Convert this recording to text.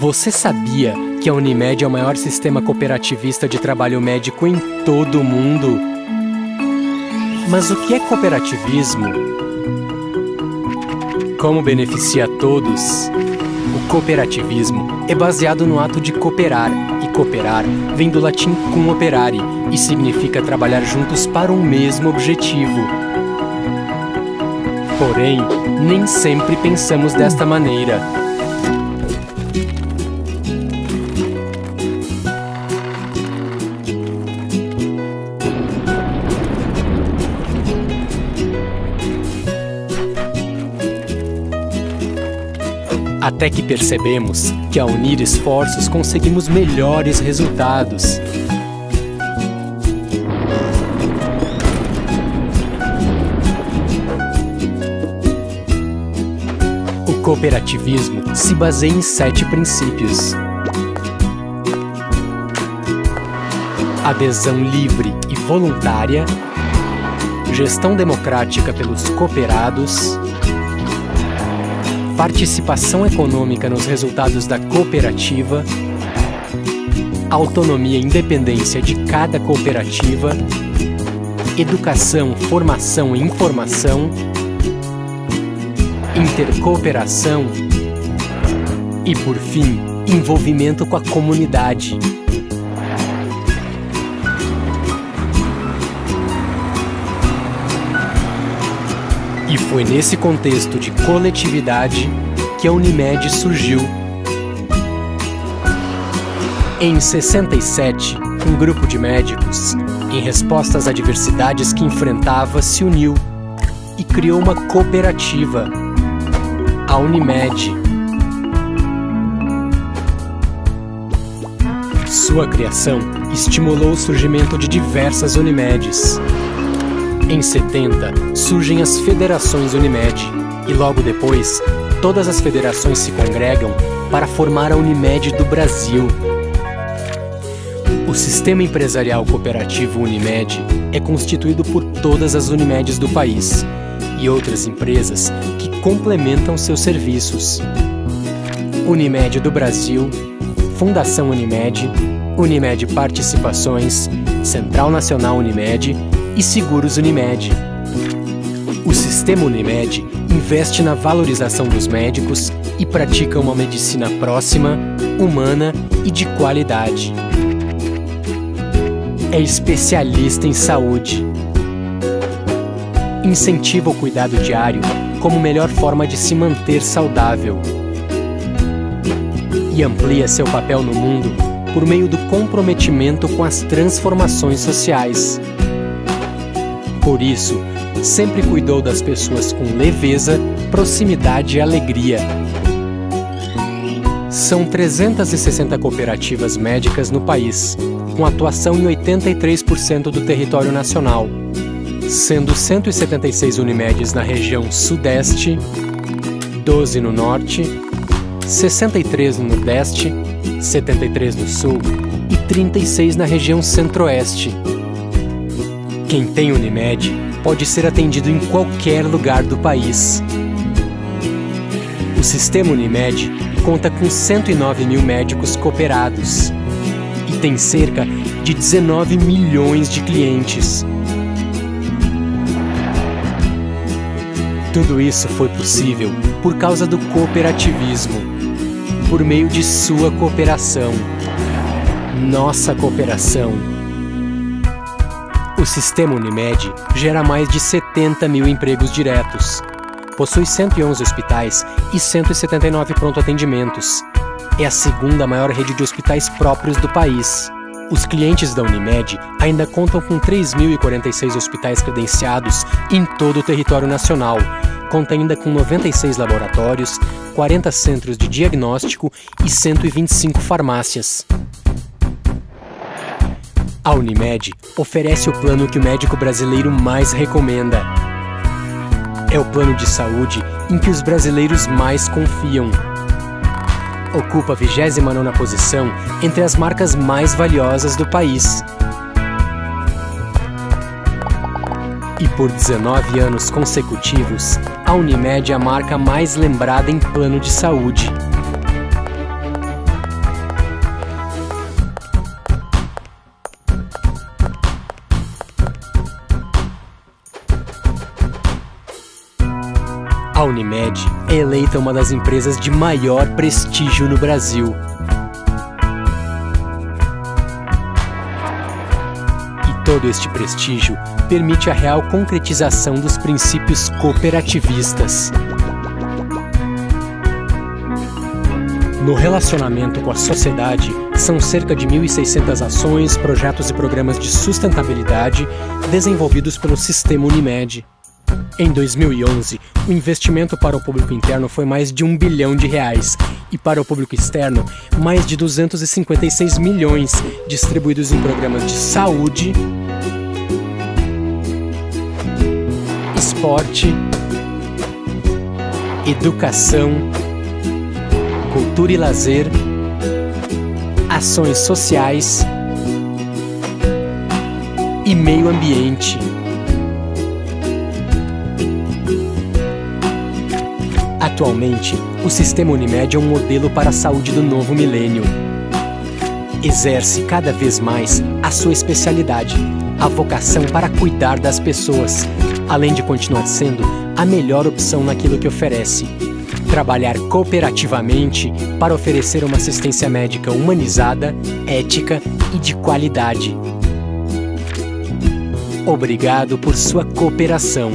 Você sabia que a Unimed é o maior sistema cooperativista de trabalho médico em todo o mundo? Mas o que é cooperativismo? Como beneficia todos? O cooperativismo é baseado no ato de cooperar, e cooperar vem do latim cum operare e significa trabalhar juntos para um mesmo objetivo. Porém, nem sempre pensamos desta maneira. Até que percebemos que ao unir esforços conseguimos melhores resultados. O cooperativismo se baseia em sete princípios. Adesão livre e voluntária, gestão democrática pelos cooperados, participação econômica nos resultados da cooperativa, autonomia e independência de cada cooperativa, educação, formação e informação, intercooperação e, por fim, envolvimento com a comunidade. E foi nesse contexto de coletividade que a Unimed surgiu. Em 67, um grupo de médicos, em resposta às adversidades que enfrentava, se uniu e criou uma cooperativa, a Unimed. Sua criação estimulou o surgimento de diversas Unimedes. Em 70, surgem as federações Unimed, e logo depois, todas as federações se congregam para formar a Unimed do Brasil. O sistema empresarial cooperativo Unimed é constituído por todas as Unimedes do país e outras empresas que complementam seus serviços. Unimed do Brasil, Fundação Unimed, Unimed Participações, Central Nacional Unimed e Seguros Unimed. O sistema Unimed investe na valorização dos médicos e pratica uma medicina próxima, humana e de qualidade. É especialista em saúde. Incentiva o cuidado diário como melhor forma de se manter saudável. E amplia seu papel no mundo por meio do comprometimento com as transformações sociais. Por isso, sempre cuidou das pessoas com leveza, proximidade e alegria. São 360 cooperativas médicas no país, com atuação em 83% do território nacional, sendo 176 Unimedes na região Sudeste, 12 no Norte, 63 no Nordeste, 73 no Sul e 36 na região Centro-Oeste. Quem tem Unimed pode ser atendido em qualquer lugar do país. O sistema Unimed conta com 109 mil médicos cooperados e tem cerca de 19 milhões de clientes. Tudo isso foi possível por causa do cooperativismo, por meio de sua cooperação, nossa cooperação. O sistema Unimed gera mais de 70 mil empregos diretos. Possui 111 hospitais e 179 pronto-atendimentos. É a segunda maior rede de hospitais próprios do país. Os clientes da Unimed ainda contam com 3.046 hospitais credenciados em todo o território nacional. Conta ainda com 96 laboratórios, 40 centros de diagnóstico e 125 farmácias. A Unimed oferece o plano que o médico brasileiro mais recomenda. É o plano de saúde em que os brasileiros mais confiam. Ocupa a 29 posição entre as marcas mais valiosas do país. E por 19 anos consecutivos, a Unimed é a marca mais lembrada em plano de saúde. A Unimed é eleita uma das empresas de maior prestígio no Brasil. E todo este prestígio permite a real concretização dos princípios cooperativistas. No relacionamento com a sociedade, são cerca de 1.600 ações, projetos e programas de sustentabilidade desenvolvidos pelo Sistema Unimed. Em 2011, o investimento para o público interno foi mais de um bilhão de reais e para o público externo, mais de 256 milhões, distribuídos em programas de saúde, esporte, educação, cultura e lazer, ações sociais e meio ambiente. Atualmente, o Sistema Unimed é um modelo para a saúde do novo milênio. Exerce cada vez mais a sua especialidade, a vocação para cuidar das pessoas, além de continuar sendo a melhor opção naquilo que oferece. Trabalhar cooperativamente para oferecer uma assistência médica humanizada, ética e de qualidade. Obrigado por sua cooperação.